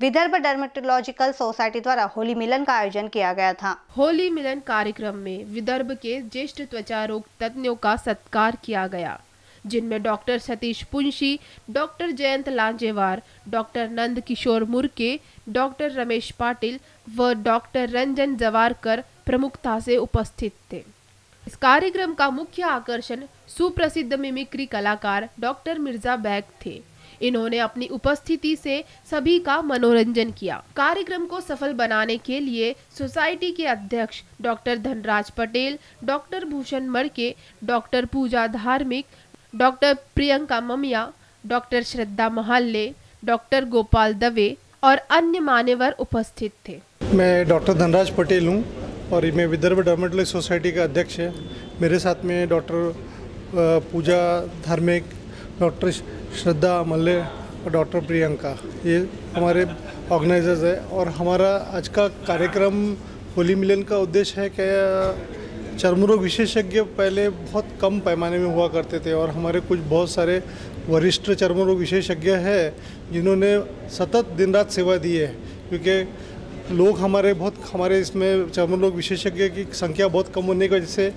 Vidarbha dermatological society द्वारा होली मिलन का आयोजन किया गया था। होली मिलन कार्यक्रम में विदर्भ के ज्येष्ठ त्वचा रोग तज्ञों का सत्कार किया गया, जिनमें doctor Satish Punshi, doctor Jayant Lanjewar, doctor Nand Kishore Murke, doctor Ramesh Patil व डॉक्टर रंजन जवारकर प्रमुखता से उपस्थित थे। इस कार्यक्रम का मुख्य आकर्षण सुप्रसिद्ध मिमिक्री कलाकार डॉक्टर मिर्ज़ा बैग थे। इन्होंने अपनी उपस्थिति से सभी का मनोरंजन किया। कार्यक्रम को सफल बनाने के लिए सोसाइटी के अध्यक्ष doctor Dhanraj Patel, doctor Bhushan Madke doctor Pooja Dharmik, doctor Priyanka Mamiya, doctor Shraddha Mahalle doctor Gopal Dave और अन्य मान्यवर उपस्थित थे। मैं डॉक्टर धनराज पटेल हूँ और मैं विदर्भ डर्मेटोलॉजी सोसाइटी का अध्यक्ष है। मेरे साथ में डॉक्टर पूजा धार्मिक डॉक्टर श्रद्धा मल्ले और डॉक्टर प्रियंका, ये हमारे ऑर्गेनाइजर्स है और हमारा आज का कार्यक्रम होली मिलन का उद्देश्य है कि चर्मरोग विशेषज्ञ पहले बहुत कम पैमाने में हुआ करते थे और हमारे कुछ बहुत सारे वरिष्ठ चर्मरोग विशेषज्ञ हैं जिन्होंने सतत दिन रात सेवा दी है। क्योंकि लोग हमारे बहुत, हमारे इसमें चर्म लोग विशेषज्ञ की संख्या बहुत कम होने की वजह से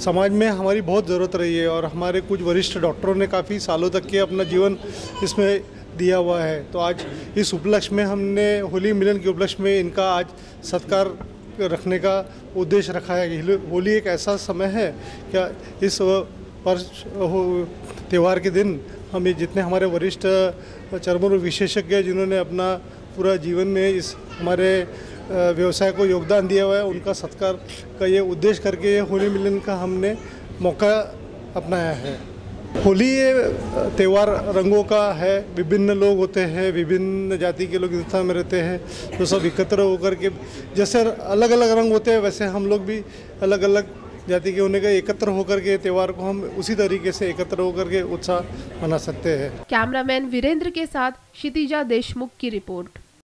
समाज में हमारी बहुत ज़रूरत रही है और हमारे कुछ वरिष्ठ डॉक्टरों ने काफ़ी सालों तक के अपना जीवन इसमें दिया हुआ है। तो आज इस उपलक्ष्य में हमने होली मिलन के उपलक्ष्य में इनका आज सत्कार रखने का उद्देश्य रखा है। होली एक ऐसा समय है, क्या इस पर त्यौहार के दिन हमें जितने हमारे वरिष्ठ चर्म विशेषज्ञ जिन्होंने अपना पूरा जीवन में इस हमारे व्यवसाय को योगदान दिया हुआ है, उनका सत्कार का ये उद्देश्य करके ये होली मिलन का हमने मौका अपनाया है। होली ये त्यौहार रंगों का है, विभिन्न लोग होते हैं, विभिन्न जाति के लोग हिंदुस्तान में रहते हैं तो सब एकत्र होकर के जैसे अलग अलग रंग होते हैं, वैसे हम लोग भी अलग अलग जाति के होने का एकत्र होकर के त्यौहार को हम उसी तरीके से एकत्र होकर के उत्साह मना सकते हैं। कैमरामैन वीरेंद्र के साथ क्षितिजा देशमुख की रिपोर्ट।